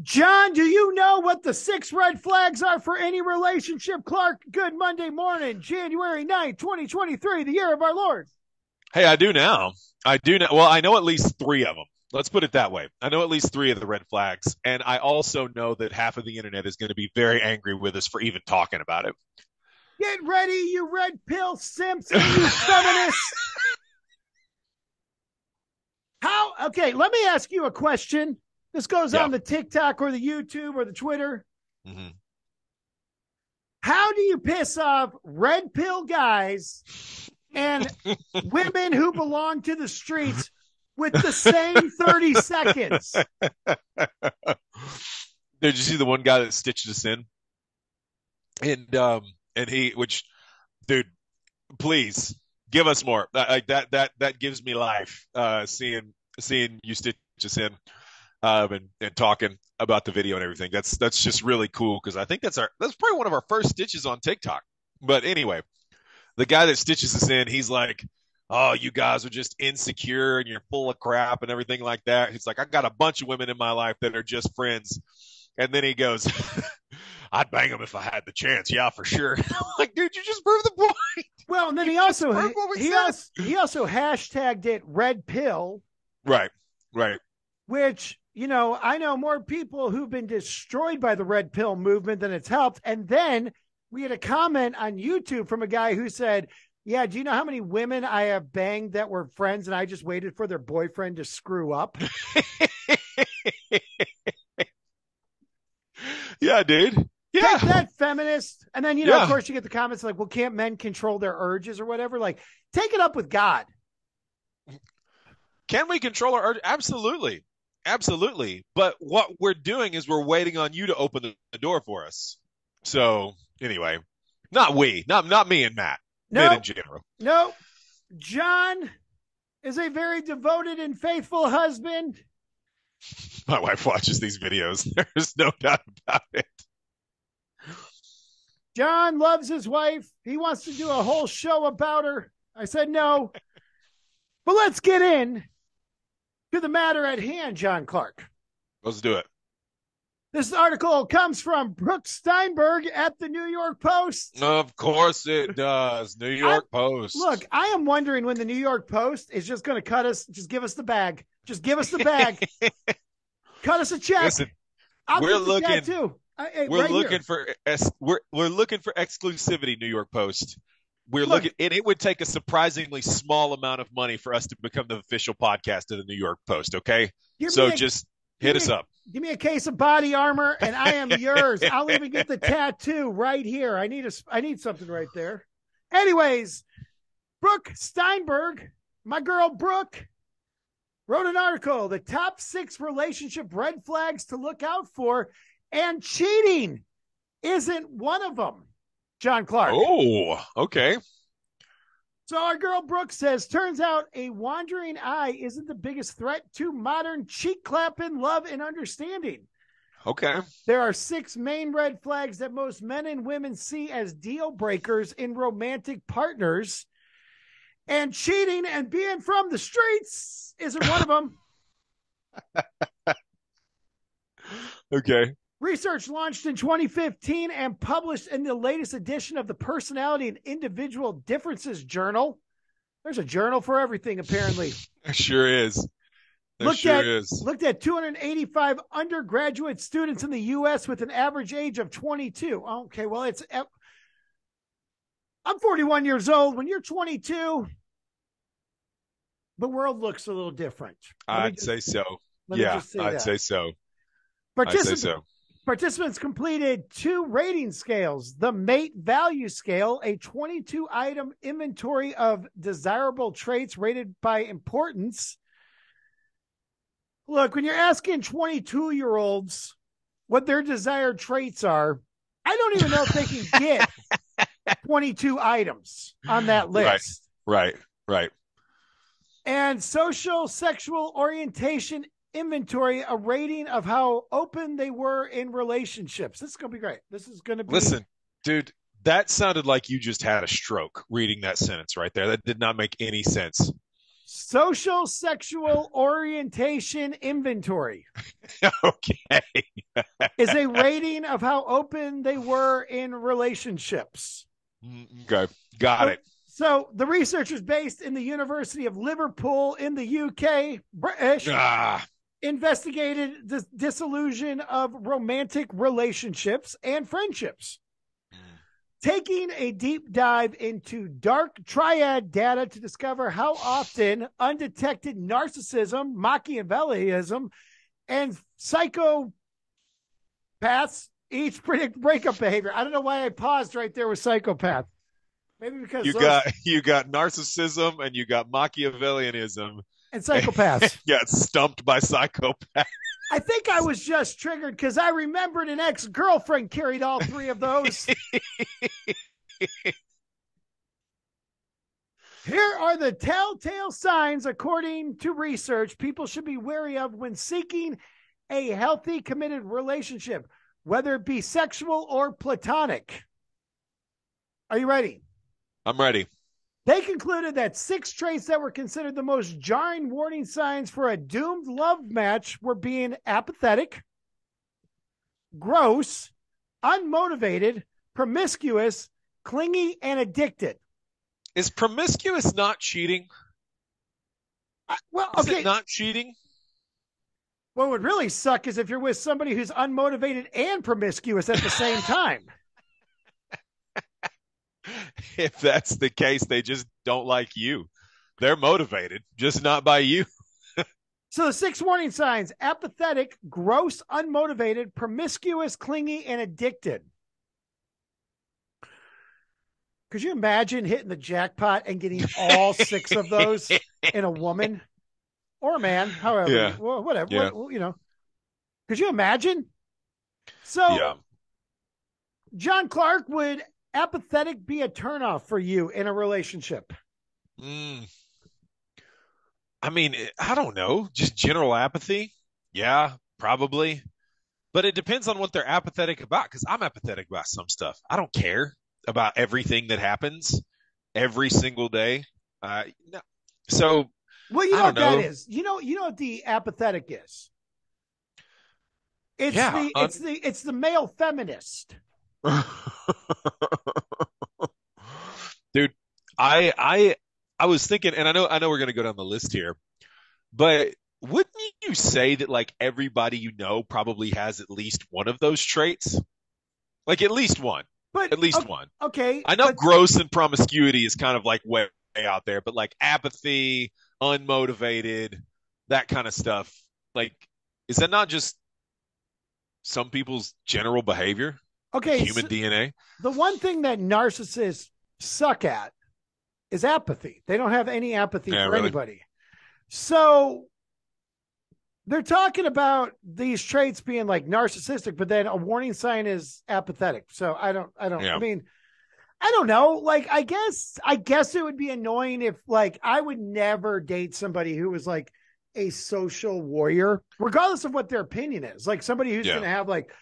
John, do you know what the six red flags are for any relationship? Clark, good Monday morning, January 9th, 2023, the year of our Lord. Hey, I do now. I do know. Well, I know at least three of them. Let's put it that way. I know at least three of the red flags. And I also know that half of the internet is going to be very angry with us for even talking about it. Get ready, you red pill simps and you feminists. How, okay, let me ask you a question. This goes Yeah. on the TikTok or the YouTube or the Twitter. hmm How do you piss off red pill guys and women who belong to the streets with the same 30 seconds? Did you see the one guy that stitched us in? And um and he which dude, please give us more. That like that that that gives me life. Uh seeing seeing you stitch us in um and, and talking about the video and everything. That's that's just really cool because I think that's our that's probably one of our first stitches on TikTok. But anyway, the guy that stitches us in, he's like, Oh, you guys are just insecure and you're full of crap and everything like that. He's like, I got a bunch of women in my life that are just friends. And then he goes, I'd bang them if I had the chance. Yeah, for sure. Like, dude, you just proved the point. Well, and then he You also we he also he also hashtagged it red pill, Right, right. Which you know I know more people who've been destroyed by the red pill movement than it's helped. And then we had a comment on YouTube from a guy who said, "Yeah, do you know how many women I have banged that were friends, and I just waited for their boyfriend to screw up?" Yeah, dude. Yeah. Take that, feminist. And then you know, Yeah. of course, you get the comments like, "Well, can't men control their urges or whatever?" Like, take it up with God. Can we control our urge? Absolutely. Absolutely. But what we're doing is we're waiting on you to open the, the door for us. So anyway, not we, not not me and Matt. No, in general. no. John is a very devoted and faithful husband. My wife watches these videos. There's no doubt about it. John loves his wife. He wants to do a whole show about her. I said no. But let's get in to the matter at hand, John Clark. Let's do it. This article comes from Brooke Steinberg at the New York Post. Of course it does. New York Post. Look, I am wondering when the New York Post is just going to cut us, just give us the bag. Just give us the bag. cut us a check. Listen, I'll we're looking- tattoo. I- hey, we're right looking here. for we're we're looking for exclusivity, New York Post. We're Look. looking, and it would take a surprisingly small amount of money for us to become the official podcast of the New York Post. Okay, so a- just hit us a- up. Give me a case of body armor, and I am yours. I'll even get the tattoo right here. I need a, I need something right there. Anyways, Brooke Steinberg, my girl Brooke, wrote an article: the top six relationship red flags to look out for, and cheating isn't one of them. John Clark. Oh, okay. So our girl Brooke says, turns out a wandering eye isn't the biggest threat to modern cheek clapping love and understanding. Okay. There are six main red flags that most men and women see as deal breakers in romantic partners. And cheating and being from the streets isn't one of them. Okay. Research launched in 2015 and published in the latest edition of the Personality and Individual Differences Journal. There's a journal for everything, apparently. There sure is. There Looked sure at- is. Looked at 285 undergraduate students in the U.S. with an average age of 22. Okay, well, it's. Eh, I'm 41 years old. When you're 22, the world looks a little different. Let I'd just- say so. Yeah, say I'd that. say so. I'd say so. Participants completed two rating scales the mate value scale, a 22 item inventory of desirable traits rated by importance. Look, when you're asking 22 year olds what their desired traits are, I don't even know if they can get 22 items on that list. Right. list. Right. Right. And sociosexual orientation inventory, a rating of how open they were in relationships. This is going to be great. This is going to be. Listen, dude, that sounded like you just had a stroke reading that sentence right there. That did not make any sense. sociosexual orientation inventory okay. is a rating of how open they were in relationships. Mm, Okay. Got it. So the research is based in the University of Liverpool in the UK. British Ah, investigated the disillusion of romantic relationships and friendships. Taking a deep dive into dark triad data to discover how often undetected narcissism, Machiavellianism, and psychopaths each predict breakup behavior. I don't know why I paused right there with psychopath. Maybe because you those- got you got narcissism and you got Machiavellianism. And psychopaths. yeah, stumped by psychopaths. I think I was just triggered because I remembered an ex girlfriend carried all three of those. Here are the telltale signs, according to research, people should be wary of when seeking a healthy, committed relationship, whether it be sexual or platonic. Are you ready? I'm ready. They concluded that six traits that were considered the most jarring warning signs for a doomed love match were being apathetic, gross, unmotivated, promiscuous, clingy, and addicted. Is promiscuous not cheating? I- Well, Is okay. it not cheating? what would really suck is if you're with somebody who's unmotivated and promiscuous at the same time. If that's the case, they just don't like you. They're motivated, just not by you. So the six warning signs apathetic, gross, unmotivated, promiscuous, clingy, and addicted. Could you imagine hitting the jackpot and getting all six of those in a woman or a man, however, Yeah. well, whatever, Yeah. what- you know? Could you imagine? So, Yeah. John Clark, would apathetic be a turnoff for you in a relationship? Mm. I mean, I don't know. Just general apathy. Yeah, probably. But it depends on what they're apathetic about because I'm apathetic about some stuff. I don't care about everything that happens every single day. Uh, no. So, Well, you know what know. that is. You know, you know what the apathetic is. It's Yeah, the it's the it's the male feminist. dude, I I I was thinking, and I know I know we're gonna go down the list here, but wouldn't you say that like everybody you know probably has at least one of those traits? Like at least one, But at least okay, one. Okay, I know but- gross and promiscuity is kind of like way out there, but like apathy, unmotivated, that kind of stuff. Like, is that not just some people's general behavior, okay. human so DNA? the one thing that narcissists suck at is apathy. They don't have any apathy Yeah, for really? anybody. So they're talking about these traits being like narcissistic, but then a warning sign is apathetic. So I don't, I don't, Yeah. I mean, I don't know. Like, I guess, I guess it would be annoying if, like, I would never date somebody who was like a social warrior, regardless of what their opinion is. Like somebody who's Yeah. going to have like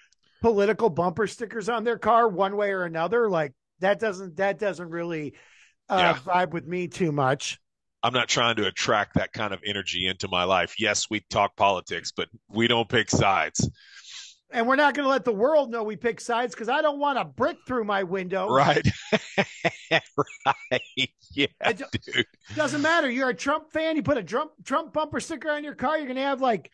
political bumper stickers on their car, one way or another. Like that doesn't, that doesn't really uh, Yeah. vibe with me too much. I'm not trying to attract that kind of energy into my life. Yes, we talk politics, but we don't pick sides. And we're not going to let the world know we pick sides because I don't want a brick through my window. Right. right. Yeah, It do- dude. doesn't matter. You're a Trump fan. You put a Trump Trump bumper sticker on your car. You're going to have like,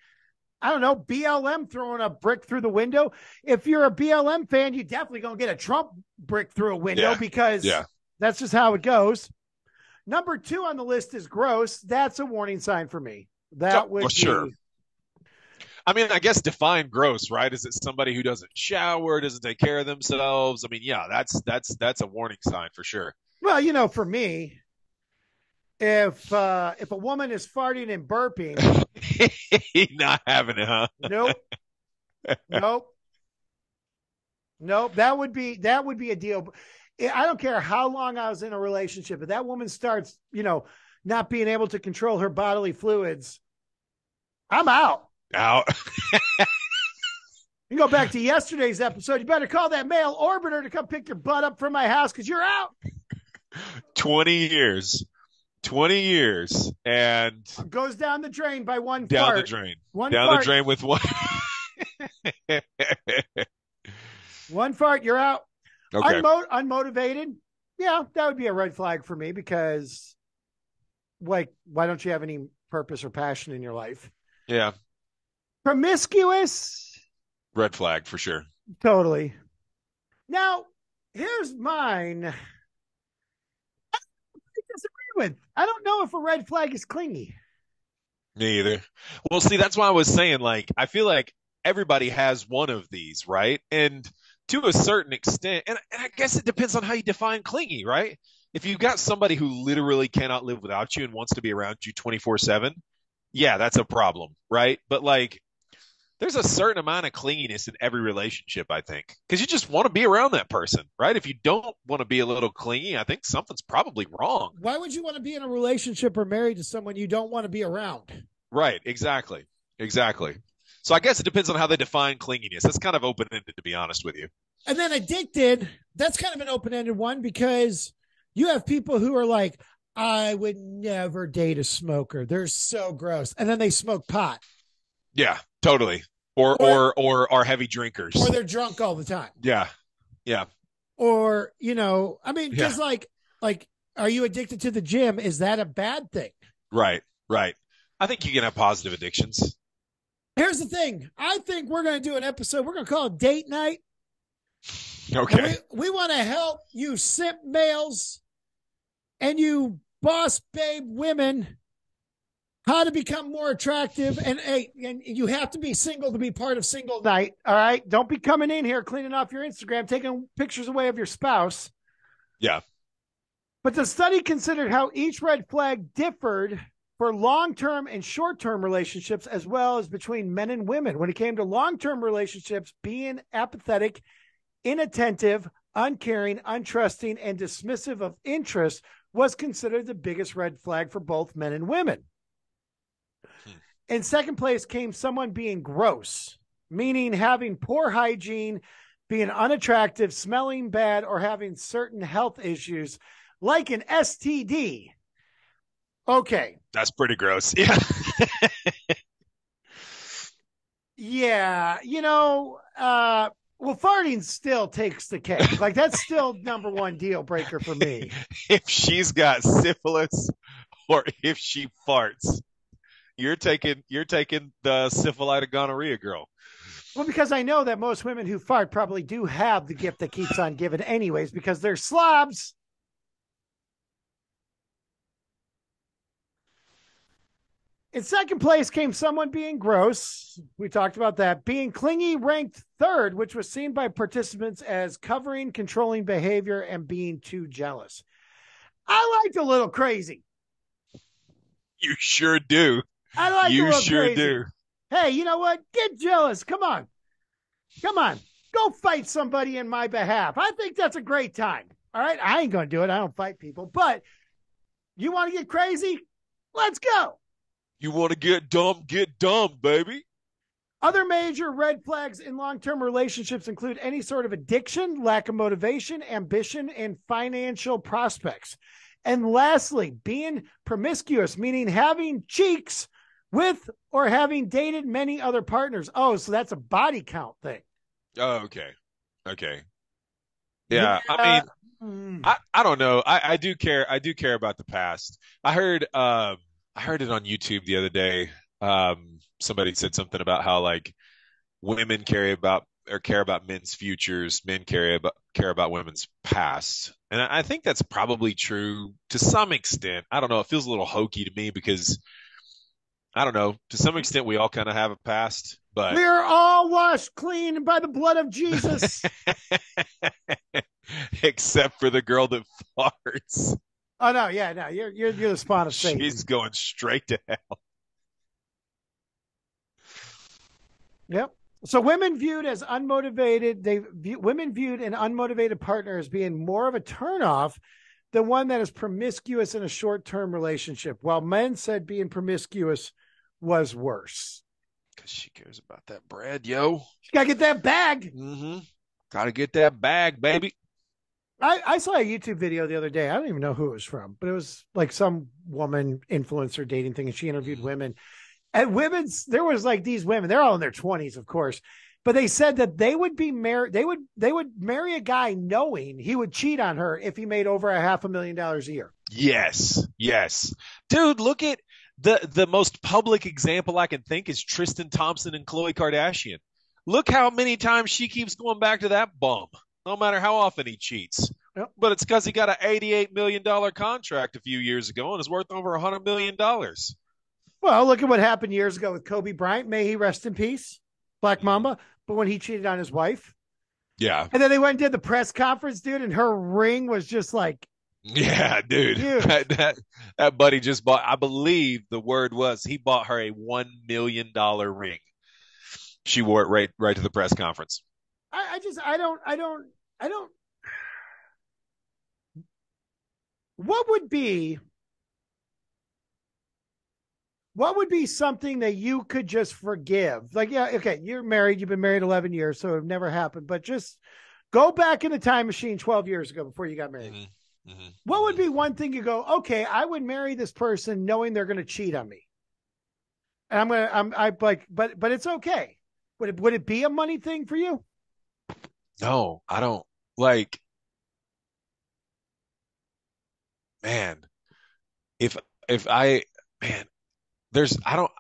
I don't know, BLM throwing a brick through the window. If you're a BLM fan, you definitely going to get a Trump brick through a window Yeah. because Yeah. that's just how it goes. Number two on the list is gross. That's a warning sign for me. That Oh, would well, be sure. I mean, I guess define gross, right? Is it somebody who doesn't shower, doesn't take care of themselves? I mean, yeah, that's that's that's a warning sign for sure. Well, you know, for me, if uh if a woman is farting and burping, Not having it, huh? nope, nope, nope. That would be that would be a deal. I don't care how long I was in a relationship. If that woman starts, you know, not being able to control her bodily fluids, I'm out. Out. You go back to yesterday's episode. You better call that male orbiter to come pick your butt up from my house because you're out. 20 years. 20 years and Goes down the drain by one down fart. the drain. One Down fart. the drain with one. One fart, you're out. okay. Unmo- unmotivated. Yeah, that would be a red flag for me because, like, why don't you have any purpose or passion in your life? yeah. Promiscuous. Red flag for sure. Totally. Now, here's mine. I with. I don't know if a red flag is clingy. Me either. Well, see, that's why I was saying, like, I feel like everybody has one of these, right? And to a certain extent, and, and I guess it depends on how you define clingy, right? If you've got somebody who literally cannot live without you and wants to be around you 24 7, yeah, that's a problem, right? But like, there's a certain amount of clinginess in every relationship, I think, because you just want to be around that person, right? If you don't want to be a little clingy, I think something's probably wrong. Why would you want to be in a relationship or married to someone you don't want to be around? Right, exactly. Exactly. So I guess it depends on how they define clinginess. That's kind of open ended, to be honest with you. And then addicted, that's kind of an open ended one because you have people who are like, I would never date a smoker. They're so gross. And then they smoke pot Yeah, totally. Or Or- or or are heavy drinkers. or they're drunk all the time. yeah. Yeah. Or, you know, I mean, because like, like, are you addicted to the gym? Is that a bad thing? Right. Right. I think you can have positive addictions. Here's the thing. I think we're going to do an episode. We're going to call it date night. Okay. We, we want to help you simp males and you boss babe women how to become more attractive. And, hey, and you have to be single to be part of single night. All right. Don't be coming in here cleaning off your Instagram, taking pictures away of your spouse. Yeah. But the study considered how each red flag differed for long term and short term relationships, as well as between men and women. When it came to long term relationships, being apathetic, inattentive, uncaring, untrusting, and dismissive of interest was considered the biggest red flag for both men and women. In second place came someone being gross, meaning having poor hygiene, being unattractive, smelling bad, or having certain health issues like an STD. Okay. That's pretty gross. Yeah. Yeah. You know, uh, well, farting still takes the cake. Like that's still number one deal breaker for me. if she's got syphilis or if she farts, you're taking you're taking the syphilitic gonorrhea girl. Well, because I know that most women who fart probably do have the gift that keeps on giving, anyways, because they're slobs. In second place came someone being gross. We talked about that. Being clingy ranked third, which was seen by participants as covering, controlling behavior, and being too jealous. I liked a little crazy. You sure do. I like you sure crazy. do. Hey, you know what? Get jealous. Come on. Come on. Go fight somebody in my behalf. I think that's a great time. All right. I ain't going to do it. I don't fight people. But you want to get crazy? Let's go. You want to get dumb? Get dumb, baby. Other major red flags in long term relationships include any sort of addiction, lack of motivation, ambition, and financial prospects. And lastly, being promiscuous, meaning having cheeks with or having dated many other partners. Oh, so that's a body count thing. Oh, okay. Okay. Yeah, I Mm. mean, I, I don't know. I, I do care. I do care about the past. I heard um I heard it on YouTube the other day. Um, somebody said something about how like women care about or care about men's futures, men care about care about women's past, and I, I think that's probably true to some extent. I don't know. It feels a little hokey to me because I don't know. To some extent, we all kind of have a past, but We're all washed clean by the blood of Jesus. except for the girl that farts. oh no, yeah, no, you're you're you're the spawn of Satan. She's going straight to hell. Yep. So women viewed as unmotivated, they view, women viewed an unmotivated partner as being more of a turnoff than one that is promiscuous in a short-term relationship, while men said being promiscuous was worse. Because she cares about that bread, yo. She gotta get that bag. Mm-hmm. Gotta get that bag, baby. I, I saw a YouTube video the other day. I don't even know who it was from, but it was like some woman influencer dating thing, and she interviewed Mm-hmm. women. And women's there was like these women, they're all in their twenties, of course, but they said that they would be married. They would they would marry a guy knowing he would cheat on her if he made over a half a million dollars a year. Yes, yes, dude. Look at the the most public example I can think is Tristan Thompson and Khloe Kardashian. Look how many times she keeps going back to that bum, no matter how often he cheats. Yep. But it's because he got an eighty-eight million dollar contract a few years ago and is worth over a hundred million dollars. Well, look at what happened years ago with Kobe Bryant. May he rest in peace, Black Mamba. But when he cheated on his wife, Yeah, and then they went and did the press conference, dude, and her ring was just like yeah, dude. Huge. That, that that buddy just bought. I believe the word was he bought her a one million dollar ring. She wore it right right to the press conference. I, I just I don't I don't I don't what would be what would be something that you could just forgive like yeah okay you're married you've been married 11 years so it never happened but just go back in the time machine 12 years ago before you got married Mhm, mhm, what would be one thing you go okay i would marry this person knowing they're going to cheat on me. And i'm gonna i'm i like but but it's okay. Would it would it be a money thing for you? No, I don't like, man, if if I man, there's I don't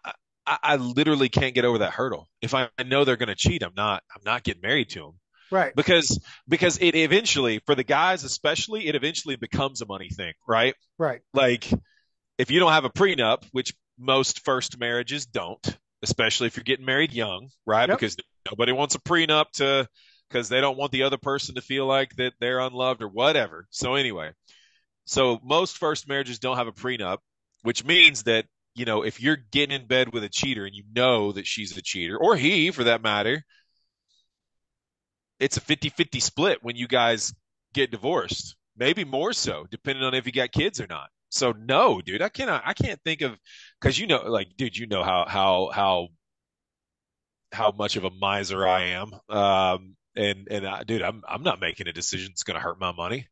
I, I literally can't get over that hurdle. If I know they're gonna cheat, I'm not I'm not getting married to them right because because it eventually for the guys especially it eventually becomes a money thing, right? right Like if you don't have a prenup, which most first marriages don't, especially if you're getting married young, right? Yep. Because nobody wants a prenup to because they don't want the other person to feel like that they're unloved or whatever. So anyway, so most first marriages don't have a prenup, which means that you know if you're getting in bed with a cheater and you know that she's a cheater or he for that matter, it's a 50-50 split when you guys get divorced. Maybe more so, depending on if you got kids or not. So no, dude, I cannot I can't think of because you know like dude, you know how how how how much of a miser I am. Um and and I, dude, I'm I'm not making a decision that's going to hurt my money.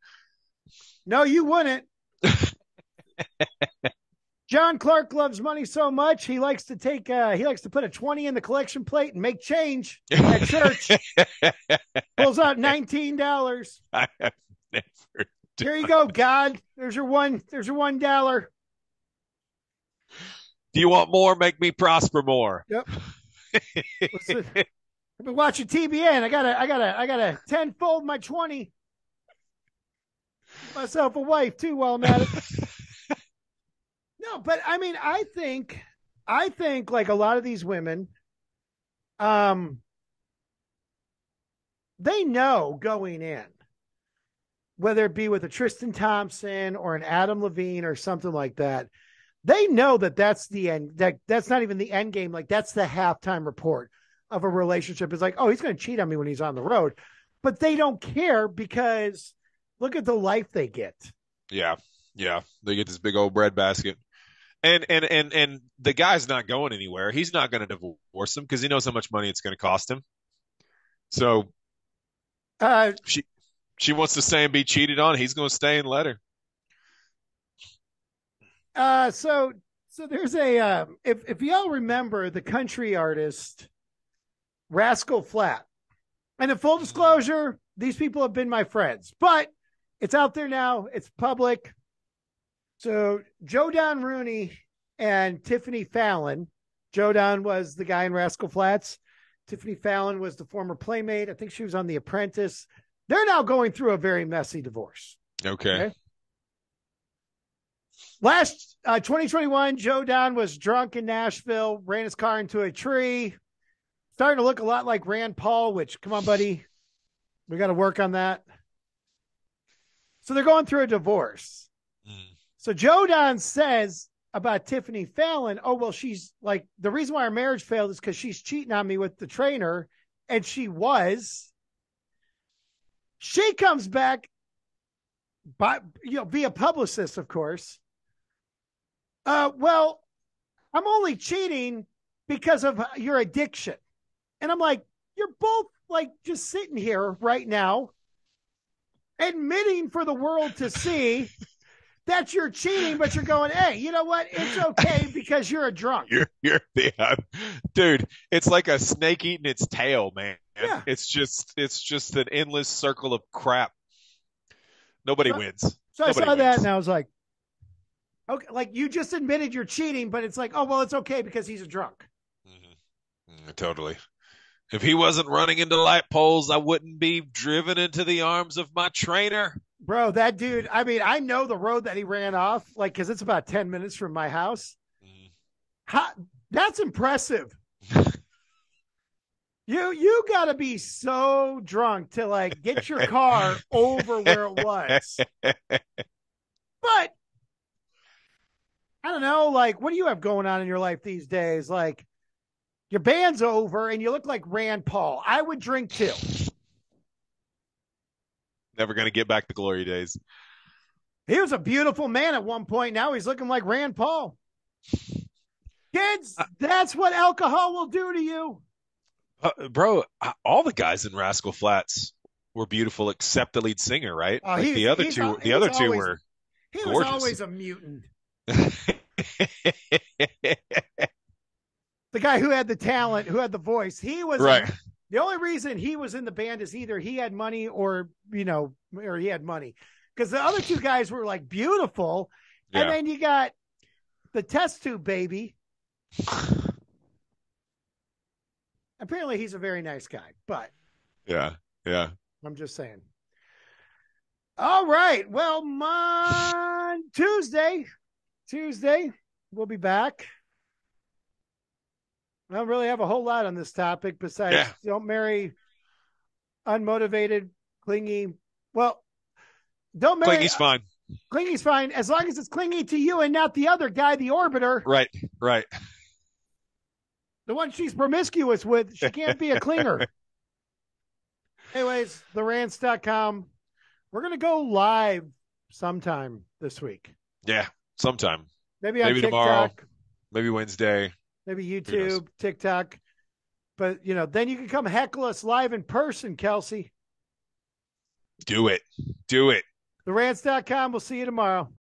No, you wouldn't. John Clark loves money so much he likes to take uh he likes to put a 20 in the collection plate and make change at church. Pulls out $19. I have never. Here you go, God. There's your one there's your one dollar. Do you want more? Make me prosper more. Yep. Listen, I've been watching TBN. I gotta I gotta I gotta tenfold my 20. Myself a wife too while I'm at it. No, but I mean, I think, I think like a lot of these women, um, they know going in, whether it be with a Tristan Thompson or an Adam Levine or something like that, they know that that's the end. That that's not even the end game. Like that's the halftime report of a relationship. It's like, oh, he's going to cheat on me when he's on the road, but they don't care because look at the life they get. Yeah, yeah. They get this big old bread basket. And and and and the guy's not going anywhere. He's not going to divorce him because he knows how much money it's going to cost him. So Uh, she she wants to stay and be cheated on. He's going to stay and let her. Uh, so so there's a uh, if if y'all remember the country artist Rascal Flat, and in full disclosure, these people have been my friends, but it's out there now. It's public. So Joe Don Rooney and Tiffany Fallon. Joe Don was the guy in Rascal Flatts. Tiffany Fallon was the former playmate. I think she was on The Apprentice. They're now going through a very messy divorce. Okay. Okay. Last uh, 2021, Joe Don was drunk in Nashville, ran his car into a tree, starting to look a lot like Rand Paul. Which, come on, buddy, we got to work on that. So they're going through a divorce. Mm. So Joe Don says about Tiffany Fallon, oh well, she's like the reason why our marriage failed is because she's cheating on me with the trainer, and she was. She comes back, by you know, via publicist, of course. Uh, well, I'm only cheating because of your addiction, and I'm like, you're both like just sitting here right now, admitting for the world to see that you're cheating, but you're going, hey, you know what? It's okay because you're a drunk. You're, you're the dude. It's like a snake eating its tail, man. Yeah. It's just, it's just an endless circle of crap. Nobody So- wins. So Nobody I saw that and I was like, okay, like you just admitted you're cheating, but it's like, oh, well, it's okay because he's a drunk. Mhm. Mm, Totally. If he wasn't running into light poles, I wouldn't be driven into the arms of my trainer. Bro, that dude, I mean, I know the road that he ran off, like, because it's about 10 minutes from my house. Mhm. How, that's impressive. You you got to be so drunk to like get your car over where it was. But I don't know, like what do you have going on in your life these days? Like your band's over and you look like Rand Paul. I would drink too. Never going to get back the glory days. He was a beautiful man at one point. Now he's looking like Rand Paul. Kids, that's what alcohol will do to you. Uh, bro, uh, all the guys in Rascal Flatts were beautiful except the lead singer, right? Oh, like the other two, the other two always- were. He was Gorgeous. always a mutant. The guy who had the talent, who had the voice, he was right. The only reason he was in the band is either he had money or you know, or he had money. Because the other two guys were like beautiful, and then you got the test tube baby. Apparently, he's a very nice guy, but Yeah. Yeah. I'm just saying. All right. Well, mon Tuesday, Tuesday, we'll be back. I don't really have a whole lot on this topic besides Yeah. don't marry unmotivated, clingy. Well, don't marry. Clingy's fine. Clingy's fine as long as it's clingy to you and not the other guy, the orbiter, Right. Right. the one she's promiscuous with. She can't be a clinger. Anyways, therants.com. We're going to go live sometime this week. Yeah. Sometime. Maybe on Maybe TikTok, tomorrow. Maybe Wednesday. Maybe? YouTube, TikTok. But, you know, then you can come heckle us live in person, Kelsey. Do it. Do it. Therants.com. We'll see you tomorrow.